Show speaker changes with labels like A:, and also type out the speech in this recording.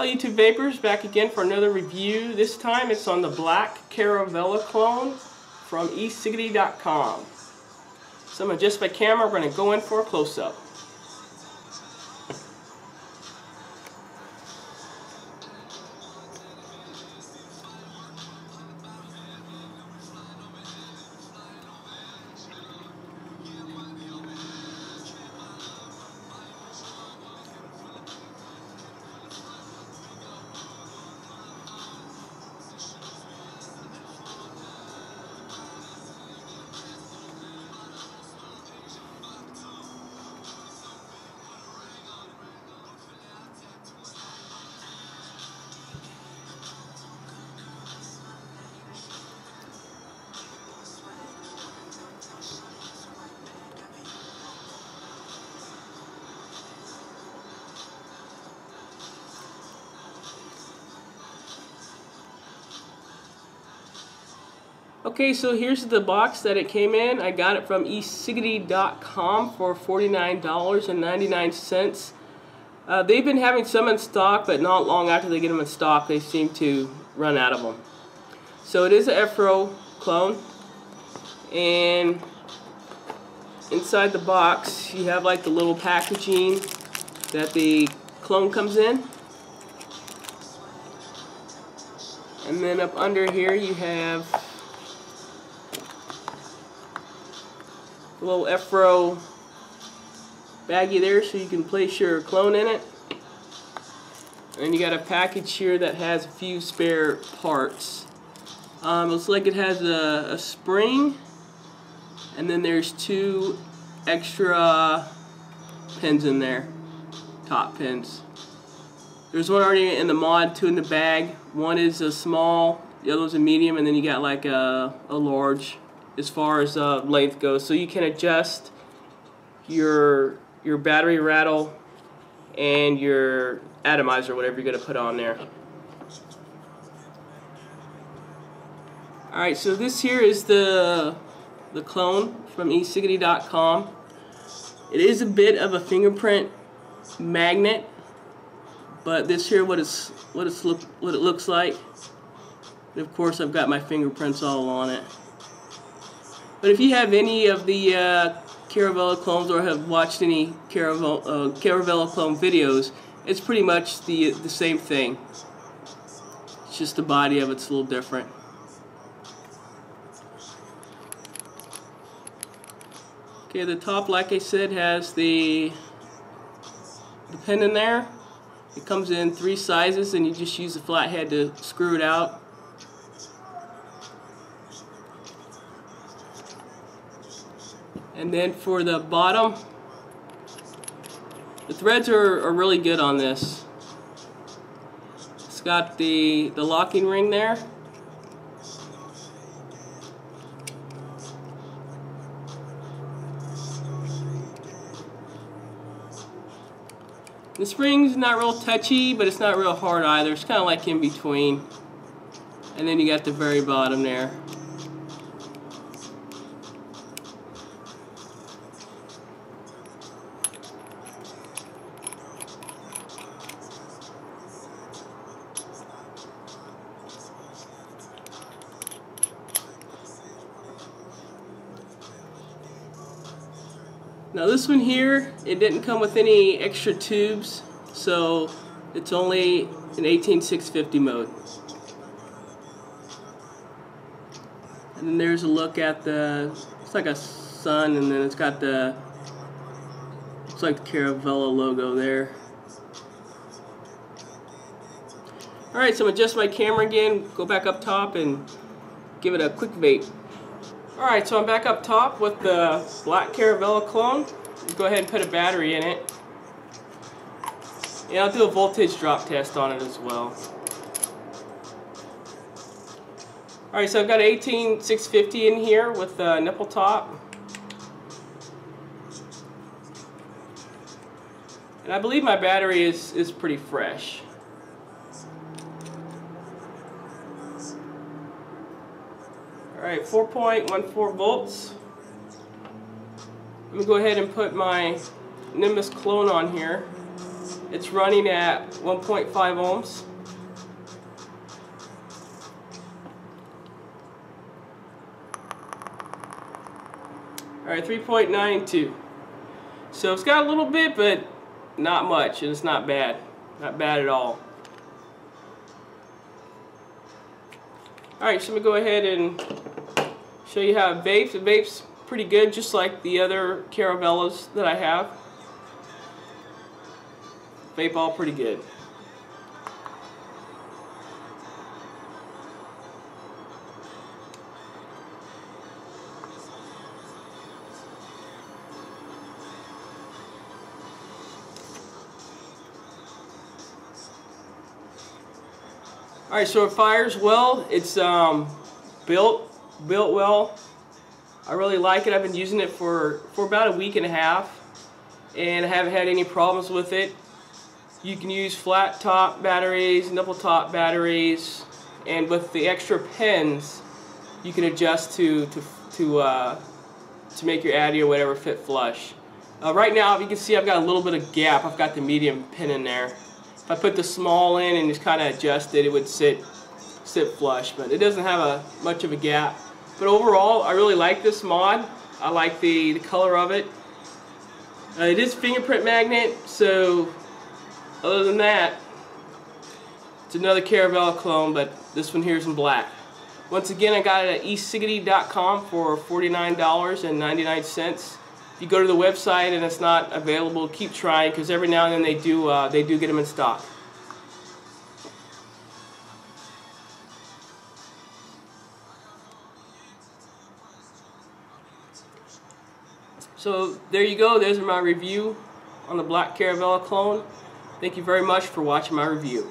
A: Hello YouTube Vapors, back again for another review. This time it's on the black Caravela clone from eCiggity.com. So I'm going to adjust my camera, we're going to go in for a close-up. Okay, so here's the box that it came in. I got it from eCiggity.com for $49.99. Uh, they've been having some in stock, but not long after they get them in stock, they seem to run out of them. So it is an Ehpro clone, and inside the box you have like the little packaging that the clone comes in. And then up under here you have little Ehpro baggie there so you can place your clone in it. And you got a package here that has a few spare parts. Um, looks like it has a, a spring and then there's two extra pins in there, top pins. There's one already in the mod, two in the bag. One is a small, the other one's a medium, and then you got like a, a large as far as uh, length goes. So you can adjust your your battery rattle and your atomizer, whatever you're going to put on there. Alright, so this here is the the clone from eCiggity.com. It is a bit of a fingerprint magnet, but this here what it's what it's look what it looks like. And of course I've got my fingerprints all on it. But if you have any of the uh, Caravela clones or have watched any Caravela, uh, Caravela clone videos, it's pretty much the, the same thing. It's just the body of it's a little different. Okay, the top, like I said, has the, the pin in there. It comes in three sizes and you just use the flathead to screw it out. And then for the bottom, the threads are, are really good on this. It's got the, the locking ring there. The spring's not real touchy, but it's not real hard either. It's kind of like in between. And then you got the very bottom there. Now this one here, it didn't come with any extra tubes, so it's only an 18650 mode. And then there's a look at the, it's like a sun and then it's got the, it's like the Caravela logo there. Alright, so I'm adjust my camera again, go back up top and give it a quick vape. Alright, so I'm back up top with the black Caravela clone. Go ahead and put a battery in it. And I'll do a voltage drop test on it as well. Alright, so I've got 18650 in here with the nipple top. And I believe my battery is, is pretty fresh. Alright, 4.14 volts. Let me go ahead and put my Nimbus clone on here. It's running at 1.5 ohms. Alright, 3.92. So it's got a little bit, but not much, and it's not bad. Not bad at all. Alright, so I'm going to go ahead and show you how it vapes. It vapes pretty good, just like the other Caravelas that I have. Vape all pretty good. Alright, so it fires well. It's um, built built well. I really like it. I've been using it for, for about a week and a half and I haven't had any problems with it. You can use flat top batteries, nipple top batteries, and with the extra pins you can adjust to to to uh, to make your Addy or whatever fit flush. Uh, right now, you can see, I've got a little bit of gap. I've got the medium pin in there. If I put the small in and just kind of adjust it, it would sit sit flush, but it doesn't have a much of a gap. But overall, I really like this mod. I like the, the color of it. Uh, it is fingerprint magnet, so other than that, it's another Caravela clone, but this one here is in black. Once again, I got it at eciggity.com for $49.99. If you go to the website and it's not available, keep trying because every now and then they do uh, they do get them in stock. So there you go. There's my review on the Black Caravela clone. Thank you very much for watching my review.